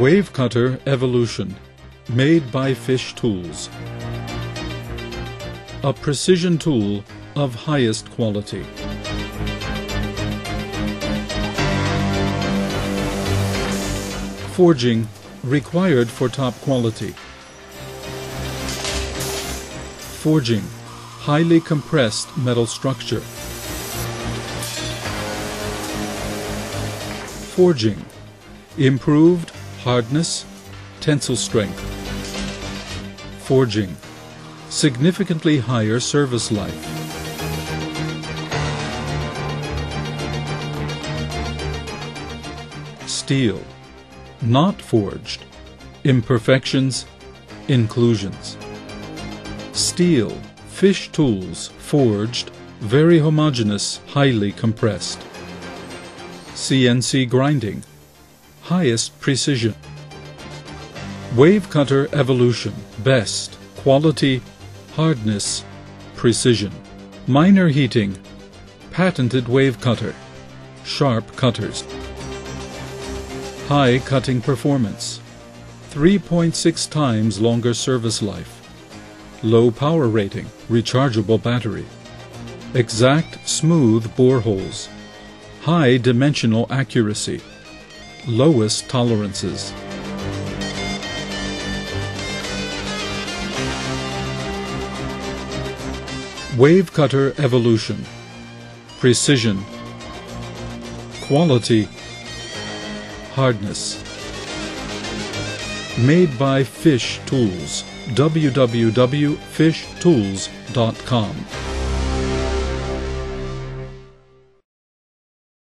Wave Cutter Evolution, made by FISCH Tools. A precision tool of highest quality. Forging required for top quality. Forging highly compressed metal structure. Forging improved hardness, tensile strength. Forging significantly higher service life. Steel not forged, imperfections, inclusions. Steel, FISCH Tools, forged, very homogeneous, highly compressed. CNC grinding, highest precision. Wave cutter evolution, best, quality, hardness, precision. Minor heating, patented wave cutter, sharp cutters. High cutting performance, 3.6 times longer service life. Low power rating, rechargeable battery. Exact smooth bore holes. High dimensional accuracy. Lowest tolerances. Wave Cutter Evolution. Precision. Quality. Hardness. Made by FISCH Tools. Www.fishtools.com